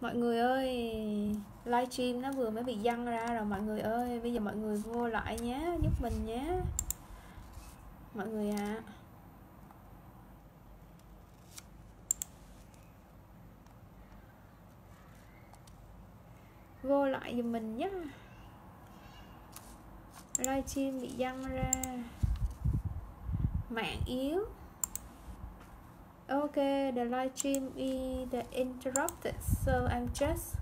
mọi người ơi livestream nó vừa mới bị dăng ra rồi, mọi người ơi. Bây giờ mọi người vô lại nhé, giúp mình nhé. Mọi người ạ. À. vô lại giùm mình nhé. Livestream bị dăng ra. Mạng yếu. Okay the live stream is interrupted so i'm just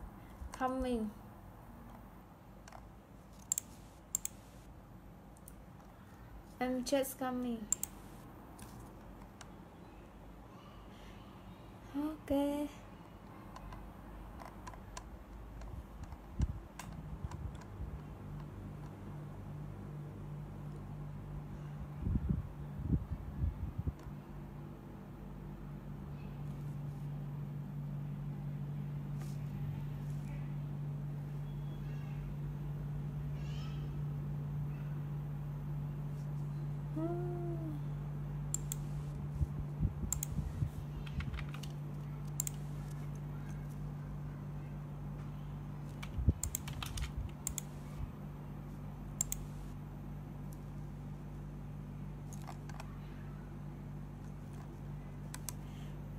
coming. I'm just coming. Okay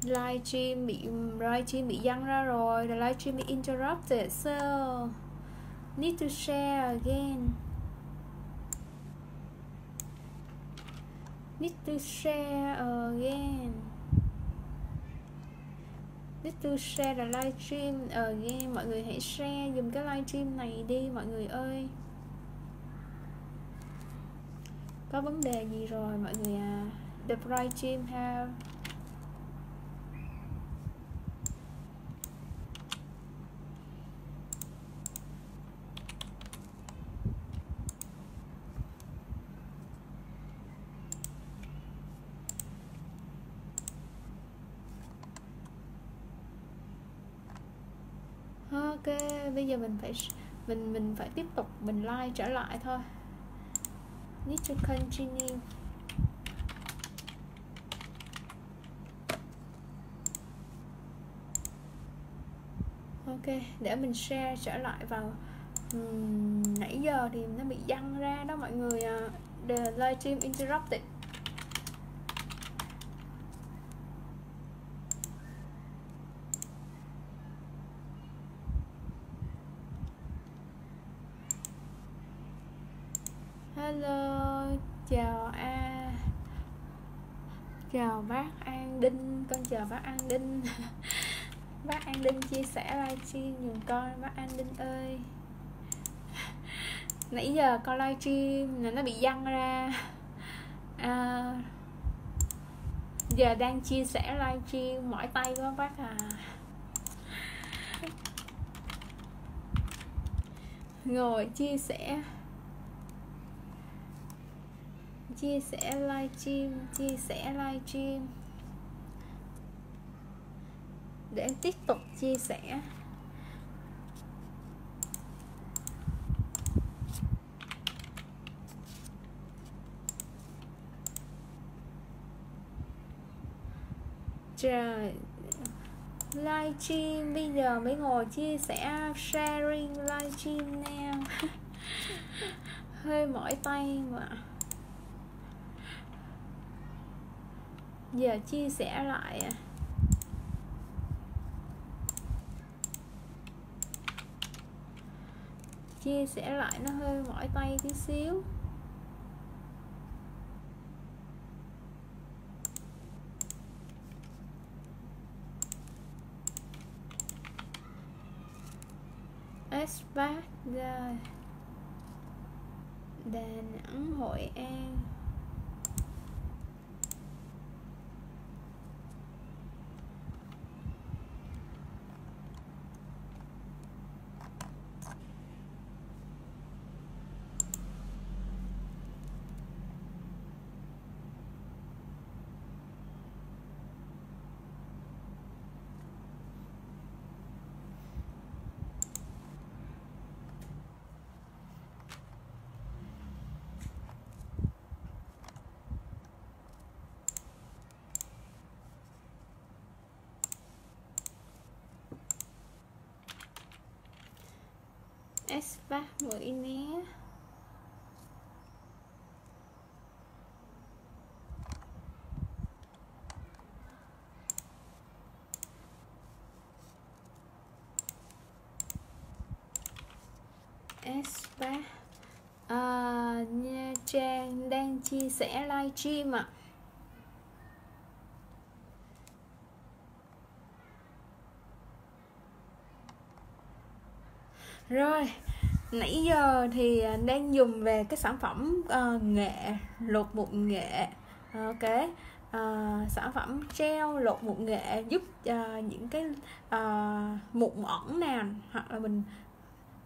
live stream bị, live stream bị dăng ra rồi. The live stream bị interrupted, so need to share again. Need to share again. Need to share the live stream again. Mọi người hãy share dùm cái live stream này đi, mọi người ơi. Có vấn đề gì rồi, mọi người à? The live stream have ok bây giờ mình phải mình mình phải tiếp tục mình like trở lại thôi. Need to continue. Ok để mình share trở lại vào uhm, nãy giờ thì nó bị dăng ra đó mọi người uh, the live stream interrupted. Hello chào a. Chào bác an đinh con chào bác an đinh. Bác an đinh chia sẻ livestream dùm con bác an đinh ơi. Nãy giờ con livestream là nó bị văng ra. À, giờ đang chia sẻ livestream mỏi tay quá bác à. Ngồi chia sẻ chia sẻ livestream chia sẻ livestream để tiếp tục chia sẻ. Trời livestream bây giờ mới ngồi chia sẻ, sharing livestream nè hơi mỏi tay mà giờ chia sẻ lại à. chia sẻ lại nó hơi mỏi tay tí xíu. Expat rồi Đà Nẵng, Hội An. S3 mới nè S3 à, Nha Trang đang chia sẻ live stream ạ à. Rồi nãy giờ thì à, đang dùng về cái sản phẩm uh, nghệ lột mụn nghệ. Ờ, ok. Uh, sản phẩm treo lột mụn nghệ giúp uh, những cái uh, mụn ẩn nào hoặc là mình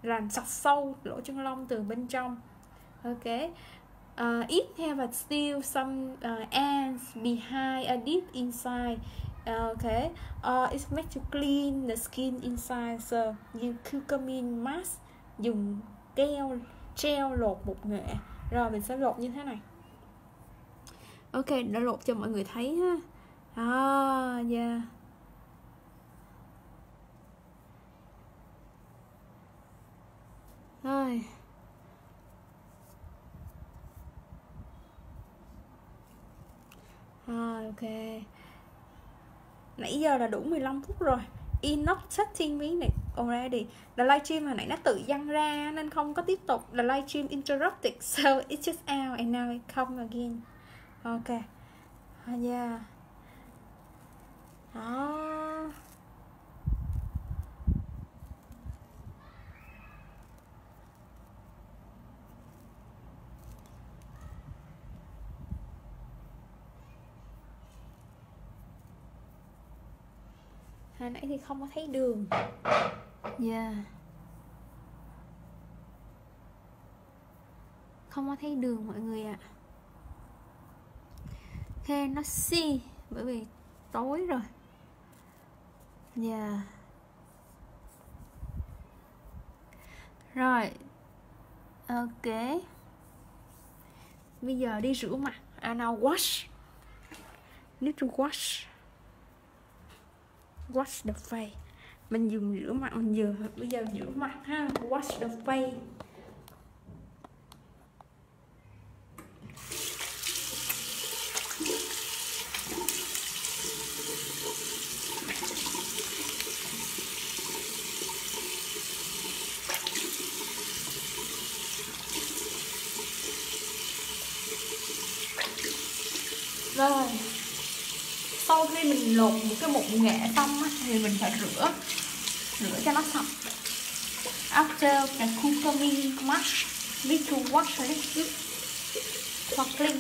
làm sạch sâu lỗ chân lông từ bên trong. Ok. Uh, it have a still some uh, ants behind a deep inside. À, okay ờ, uh, it's make to clean the skin inside so you curcumin mask dùng keo treo lột bột nghệ. Rồi mình sẽ lột như thế này. Ok đã lột cho mọi người thấy ha. À yeah. Rồi. À, ok nãy giờ là đủ 15 phút rồi. In not 30 minutes already. The livestream hồi nãy nó tự dăng ra, nên không có tiếp tục. The livestream interrupted, so it's just out and now it come again. Ok. Yeah. Đó. Hồi nãy thì không có thấy đường. Yeah. Không có thấy đường mọi người ạ. À. Khe nó si, bởi vì tối rồi. Yeah. Rồi, ok. Bây giờ đi rửa mặt. À, I now wash. Need to wash wash the face. Mình dùng rửa mặt, mình vừa, bây giờ rửa mặt ha. Wash the face rồi sau khi mình lột một cái mụn nghệ xong á, thì mình phải rửa. Rửa cho nó sạch. After the cucumber mask need to wash a little for clean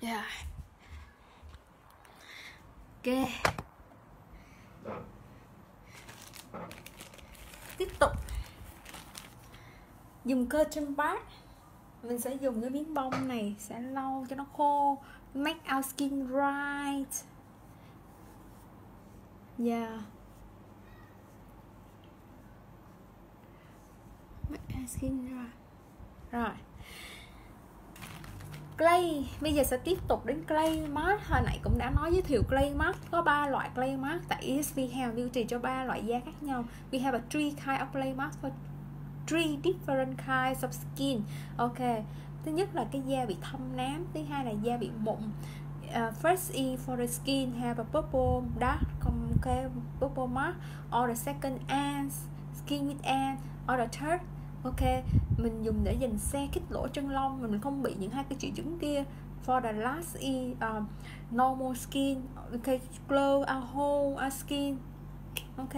Yeah. Okay dùng cơ trên bát. Mình sẽ dùng cái miếng bông này sẽ lau cho nó khô, make our skin right. Yeah. Make our skin right. Rồi. Clay. Bây giờ sẽ tiếp tục đến clay mask hồi nãy cũng đã nói giới thiệu clay mask có ba loại clay mask tại ESV Hair Beauty cho ba loại da khác nhau. We have a three kind of clay mask for three different kinds of skin. Ok thứ nhất là cái da bị thâm nám thứ hai là da bị mụn. Uh, first E for the skin have a purple dark okay, purple mark or the second ants skin with ants or the third ok mình dùng để dành xe kích lỗ chân lông mà mình không bị những hai cái triệu chứng kia. For the last E um, normal skin okay glow a whole a skin ok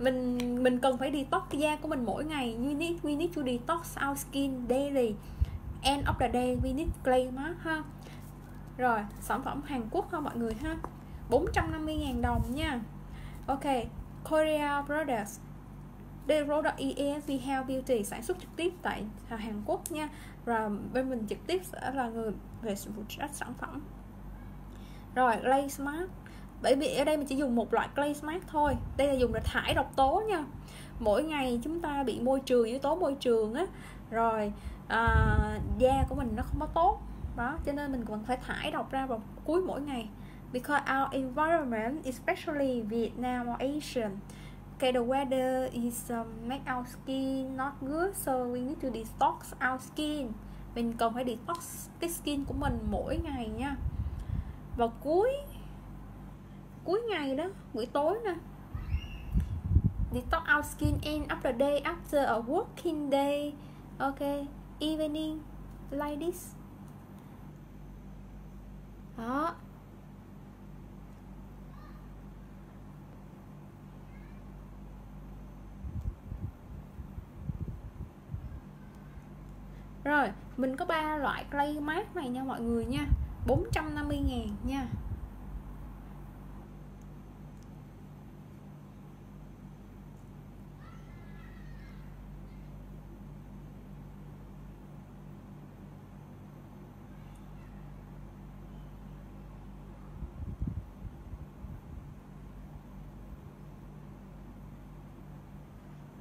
mình mình cần phải detox cái da của mình mỗi ngày. You need, we need to detox our skin daily. End of the day, we need clay mask, ha. Rồi, sản phẩm Hàn Quốc ha mọi người ha. 450.000 đồng nha. Ok, Korea Products. The product ESV Health Beauty sản xuất trực tiếp tại Hàn Quốc nha. Và bên mình trực tiếp sẽ là người về sản phẩm. Rồi, Lace Mask bởi vì ở đây mình chỉ dùng một loại clay mask thôi. Đây là dùng để thải độc tố nha. Mỗi ngày chúng ta bị môi trường yếu tố môi trường á. Rồi à, da của mình nó không có tốt. Đó cho nên mình còn phải thải độc ra vào cuối mỗi ngày. Because our environment especially Vietnam or Asian okay the weather is um, make our skin not good so we need to detox our skin. Mình cần phải detox cái skin của mình mỗi ngày nha. Vào cuối cuối ngày đó buổi tối nè. Detox our skin end of the day after a working day. Okay evening like this. Đó. Rồi, mình có ba loại clay mask này nha mọi người nha. 450 ngàn nha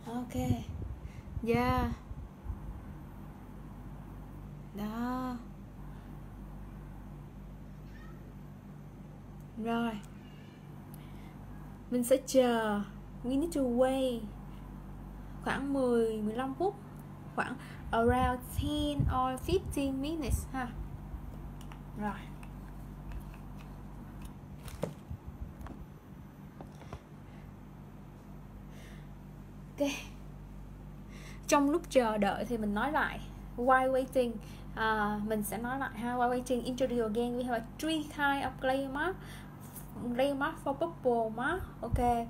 ok yeah đó. Rồi. Mình sẽ chờ we need to wait khoảng 10 15 phút, khoảng around 10 or 15 minutes ha. Rồi ok trong lúc chờ đợi thì mình nói lại while waiting? Uh, mình sẽ nói lại ha while waiting? Introduce again. We have a three kind of clay mask clay mask for purple mask ok.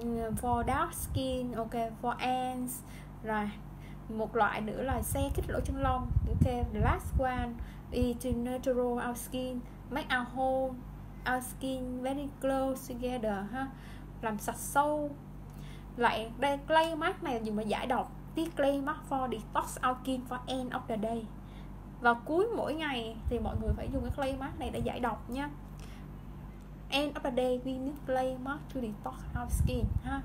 Ừ, for dark skin ok. For ants. Rồi một loại nữa là xe kích lỗ chân lông. Ok the last one is to natural our skin make our whole our skin very close together ha. Làm sạch sâu. Lại đây clay mask này dùng để giải độc this clay for detox our skin for end of the day. Vào cuối mỗi ngày thì mọi người phải dùng cái clay mask này để giải độc nha. End of the day, we need clay mask to detox our skin, ha.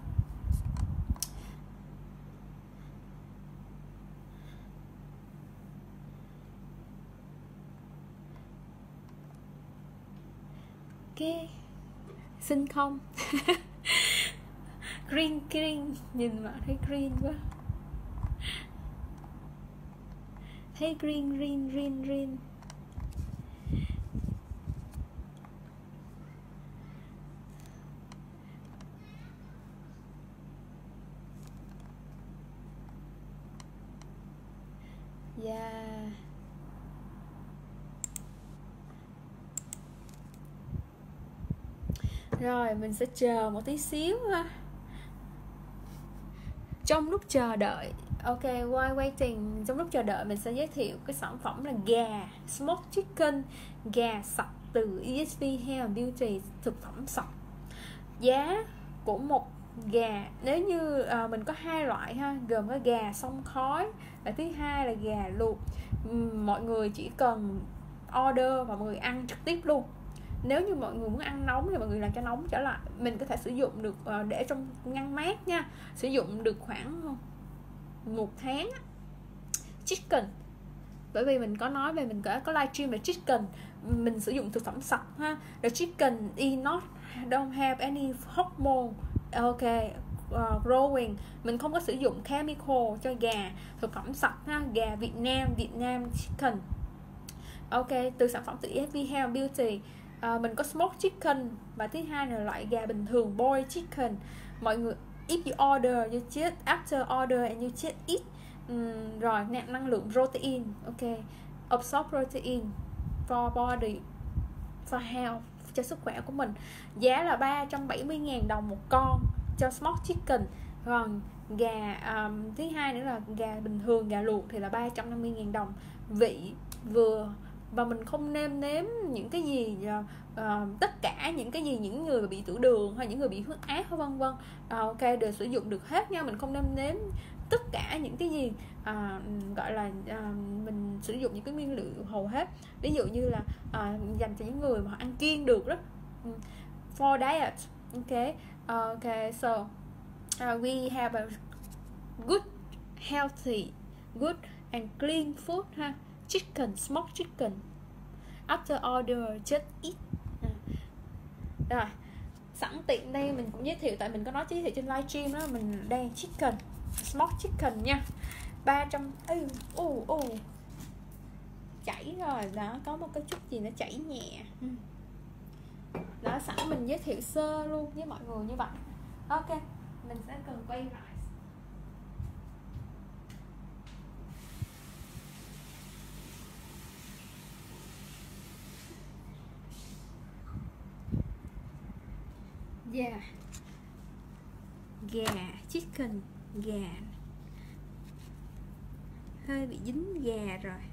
Ok xinh không? Green green. Nhìn mà thấy green quá. Thấy green green green green. Yeah. Rồi, mình sẽ chờ một tí xíu ha. Trong lúc chờ đợi. Ok, while waiting, trong lúc chờ đợi mình sẽ giới thiệu cái sản phẩm là gà Smoked Chicken Gà sạch từ ESV Hair Beauty Thực phẩm sạch Giá của một gà Nếu như uh, mình có hai loại ha Gồm có gà sông khói Và thứ hai là gà luộc. Mọi người chỉ cần order và mọi người ăn trực tiếp luôn. Nếu như mọi người muốn ăn nóng thì mọi người làm cho nóng trở lại. Mình có thể sử dụng được uh, để trong ngăn mát nha. Sử dụng được khoảng một tháng chicken. Bởi vì mình có nói về mình có có livestream về chicken. Mình sử dụng thực phẩm sạch ha. The chicken is not don't have any hormone. Ok uh, growing. Mình không có sử dụng chemical cho gà thực phẩm sạch ha. Gà Việt Nam Việt Nam chicken. Ok từ sản phẩm từ ESV Health Beauty. Uh, mình có smoked chicken. Và thứ hai là loại gà bình thường boiled chicken. Mọi người if you order you check after order and you check it um, rồi năng lượng protein ok absorb protein for body for health cho sức khỏe của mình. Giá là 370.000 đồng một con cho smoked chicken. Còn gà um, thứ hai nữa là gà bình thường gà luộc thì là 350.000 đồng. Vị vừa và mình không nêm nếm những cái gì uh, tất cả những cái gì những người bị tiểu đường hay những người bị huyết áp vân vân. Uh, ok đều sử dụng được hết nha mình không nêm nếm tất cả những cái gì à, gọi là à, mình sử dụng những cái nguyên liệu hầu hết. Ví dụ như là à, dành cho những người mà ăn kiêng được đó. Ừ, for diet ok ok so uh, we have a good healthy good and clean food ha chicken, smoked chicken. After order, just eat. À. rồi, sẵn tiện đây mình cũng giới thiệu, tại mình có nói giới thiệu trên livestream đó, mình đang chicken, smoked chicken nha. 300 ừ ồ ồ chảy rồi, đó, có một cái chút gì nó chảy nhẹ. Ừ. Đó, sẵn mình giới thiệu sơ luôn với mọi người như vậy. Ok, mình sẽ cần quay lại. Gà, Gà, chicken, gà. Hơi bị dính gà rồi.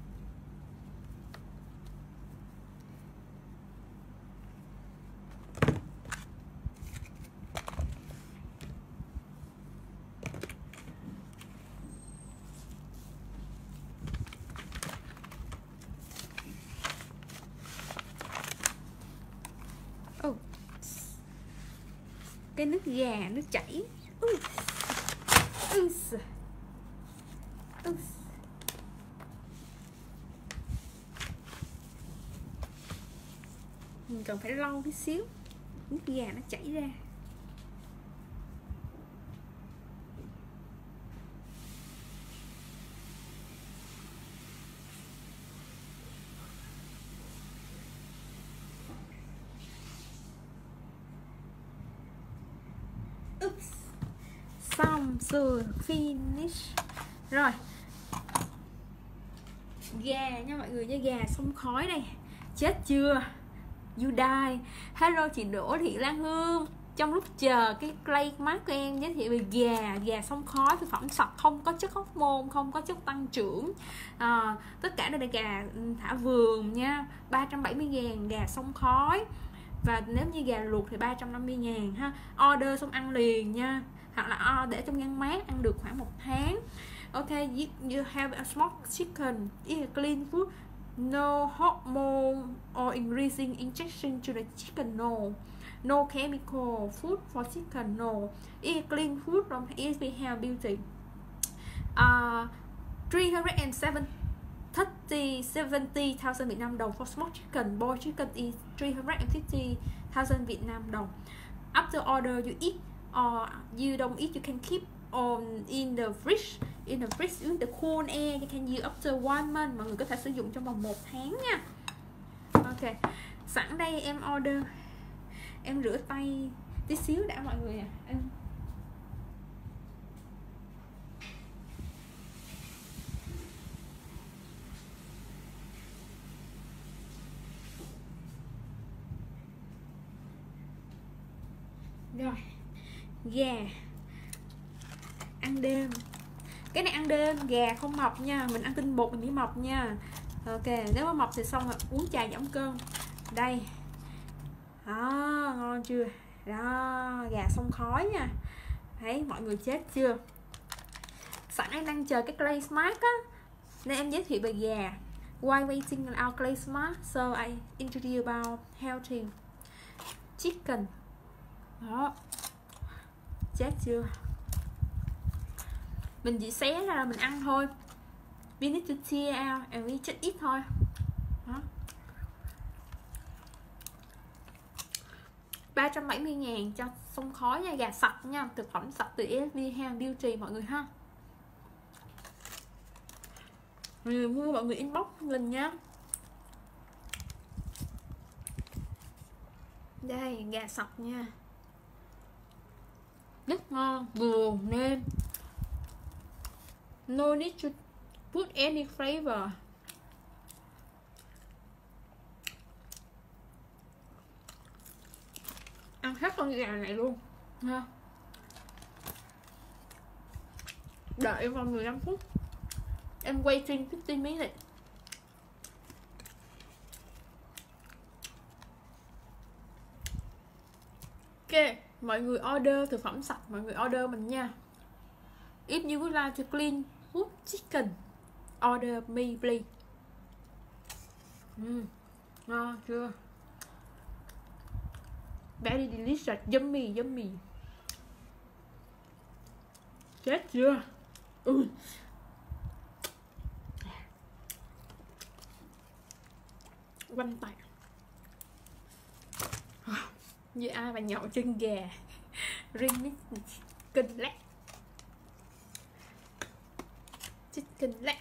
Cái nước gà nó chảy ừ. Ừ. Ừ. mình cần phải lau tí xíu nước gà nó chảy ra xong rồi finish rồi. Gà nha mọi người nha gà xông khói đây chết chưa? You die. Hello chị đỗ thị lan hương. Trong lúc chờ cái clay mát của em giới thiệu về gà gà xông khói thực phẩm sạch không có chất hóc môn không có chất tăng trưởng. À, tất cả đây là gà thả vườn nha. 370 ngàn gà xông khói. Và nếu như gà luộc thì 350 ngàn ha. Order xong ăn liền nha. Hoặc là o để trong ngăn mát ăn được khoảng một tháng. Okay, you, you have a smoked chicken. Eat a clean food. No hormone or increasing injection to the chicken no. No chemical food for chicken no. Eat clean food from ESP Health Beauty. Uh, 307 30 70,000 Việt Nam đồng for smoked chicken. Boiled chicken is 350,000 Việt Nam đồng. After order you eat or you don't eat you can keep on in the fridge, in the fridge in the cool air you can use up to one month, mọi người có thể sử dụng trong vòng một tháng nha. Ok, sẵn đây em order. Em rửa tay tí xíu đã mọi người à em rồi. Yeah ăn đêm. Cái này ăn đêm, gà không mập nha, mình ăn tinh bột mình mới mập nha. Ok, nếu mà mập thì xong rồi, uống trà giảm cân. Đây. Đó, ngon chưa? Đó, gà xông khói nha. Thấy mọi người chết chưa? Sẵn em đang chờ cái clay smart á. Nên em giới thiệu về gà. While waiting our clay smart? So I introduce about healthy chicken. Đó. Chết chưa? Mình chỉ xé ra là mình ăn thôi. We need to tear out and we just eat thôi. Đó. 370 ngàn cho sông khói nha gà sạch nha. Thực phẩm sạch từ ESV Health Beauty, mọi người ha. Mọi người mua, mọi người inbox mình nha. Đây, gà sạch nha. Rất ngon, vừa nên no need to put any flavor. Ăn hết con gà này luôn. Ha đợi vào vòng 15 phút. Em quay trên 15 minutes. Ok, mọi người order thực phẩm sạch, mọi người order mình nha. If you would like to clean cooked chicken, order me please. Mm, ngon chưa? Very delicious, yummy, yummy. Chết chưa? Ừ. Quanh tay. Như ai mà nhậu chân gà. Ring kinh lát. Chicken leg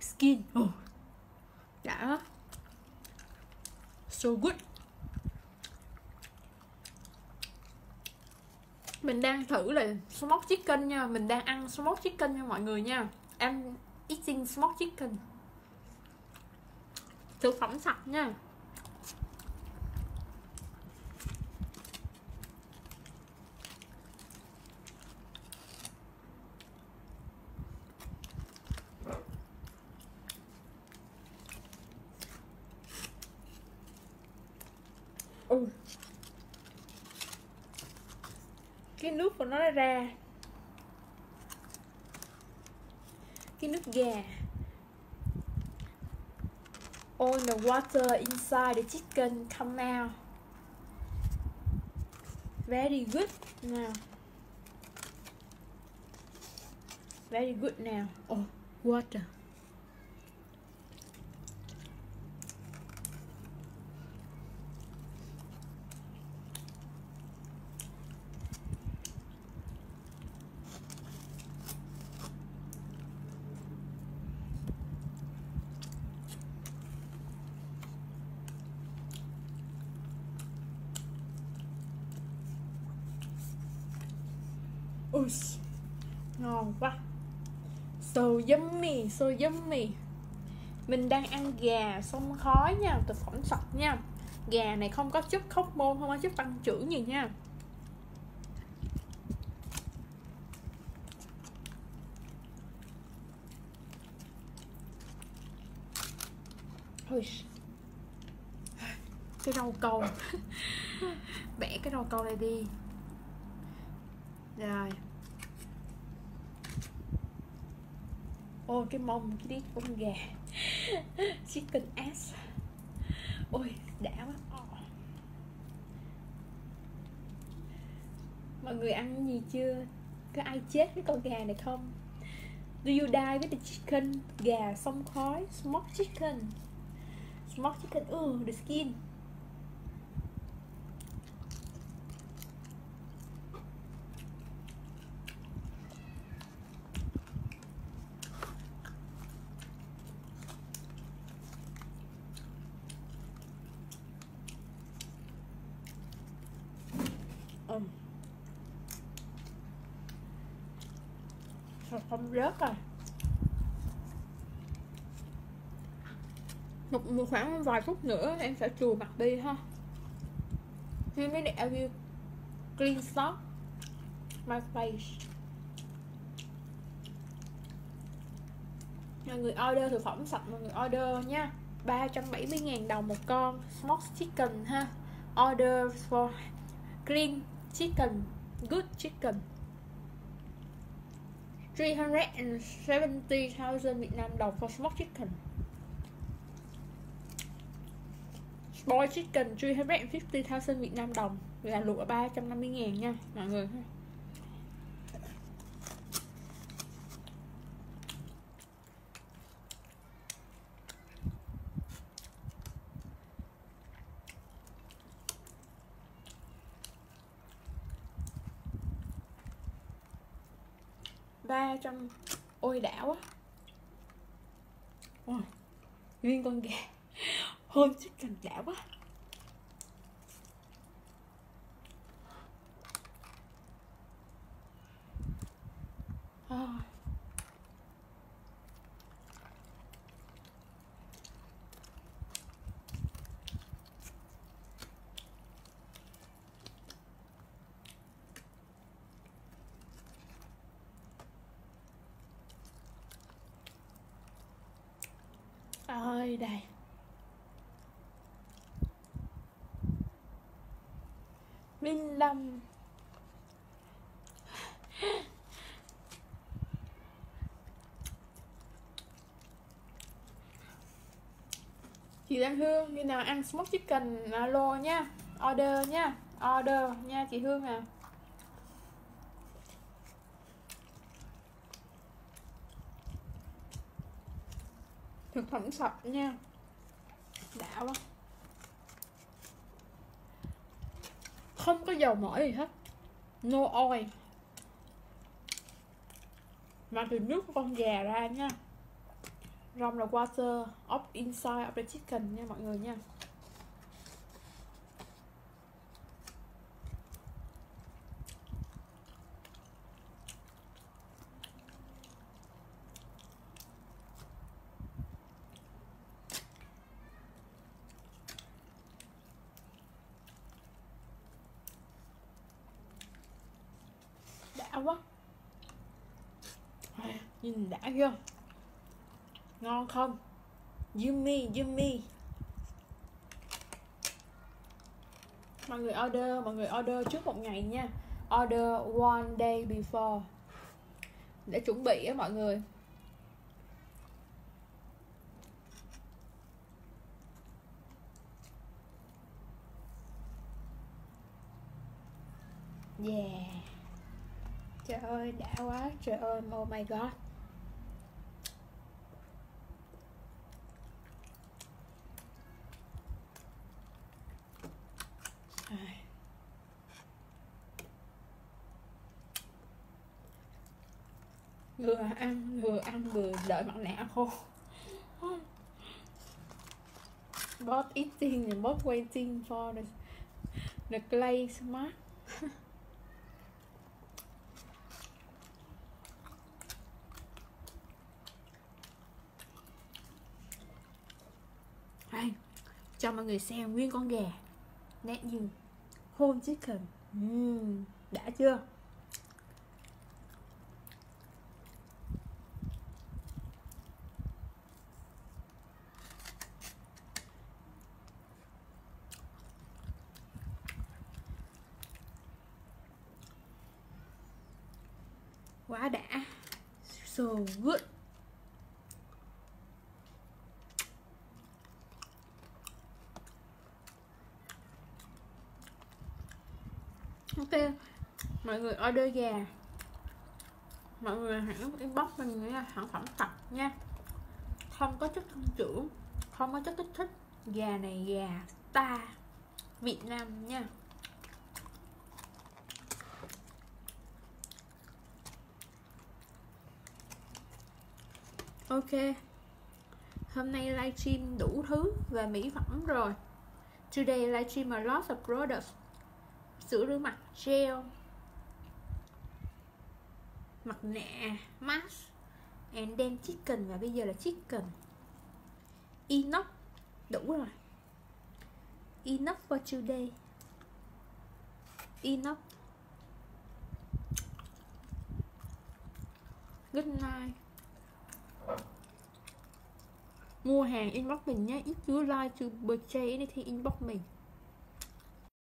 skin. Oh. đã. So good. Mình đang thử là smoked chicken nha. Mình đang ăn smoked chicken nha mọi người nha. Em eating smoked chicken. Thực phẩm sạch nha ừ. cái nước của nó ra cái all the water inside the chicken, come out. Very good now. Very good now. Oh water Ui, ngon quá So yummy, so yummy. Mình đang ăn gà sông khói nha, thực phẩm sạch nha. Gà này không có chất khóc môn, không có chất tăng trưởng gì nha. Ui. Cái rau câu. Bẻ cái rau câu này đi. Rồi. Ô cái mông cái đít con gà Chicken ass Ôi đã quá oh. Mọi người ăn gì chưa? Có ai chết với con gà này không? Do you die with the chicken? Gà sông khói Smoked chicken Smoked chicken, uh, the skin ừ. Sao không rớt rồi một, một khoảng vài phút nữa em sẽ chùi mặt đi ha. Few minutes I will clean stop my face. Mọi người order thực phẩm sạch mọi người order nha. 370.000 đồng một con smoked chicken ha. Order for clean chicken good chicken. 370,000 Việt Nam đồng for smoked chicken. Boy chicken 350,000 Việt Nam đồng. Là lụa 350 ngàn nha mọi người ba trăm ôi đảo á ôi nguyên con gà hôm cần đã quá à. ơi đây Minh Lâm Chị Lan Hương Khi nào ăn smoked chicken à, alo nha, Order nha Order nha chị Hương à. Thực phẩm sạch nha, đã quá. Không có dầu mỡ gì hết, no oil. Mà từ nước con gà ra nha rong là water of inside of the chicken nha mọi người nha. Đã quá. Nhìn đã chưa? Ngon không? Yummy yummy. Mọi người order, mọi người order trước một ngày nha. Order one day before. Để chuẩn bị á mọi người. Yeah. Trời ơi, đã quá, trời ơi. Oh my god. Vừa ăn vừa ăn vừa đợi mặt nạ khô. Both eating and both waiting for the, the clay smart. Hey, cho mọi người xem nguyên con gà nét như whole chicken mm, đã chưa quá đã so good ok, mọi người order gà. Mọi người hãy inbox mình nghĩa là sản phẩm sạch nha. Không có chất dinh dưỡng, không có chất kích thích. Gà này gà ta Việt Nam nha. Ok. Hôm nay livestream đủ thứ về mỹ phẩm rồi. Today livestream a lot of products. Sữa rửa mặt, gel. Mặt nạ, Mask, And then chicken, Và bây giờ là chicken. Enough. Đủ rồi. Enough for today. Enough. Good night mua hàng inbox mình nhé if you like to purchase anything inbox mình.